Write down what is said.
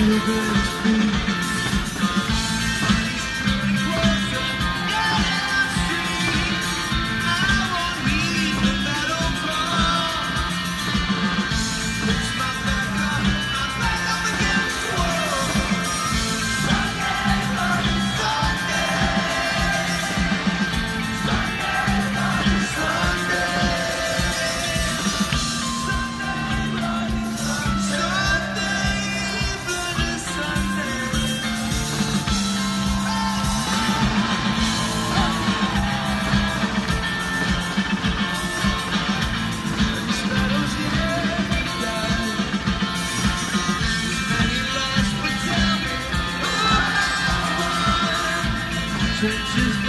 You're going chances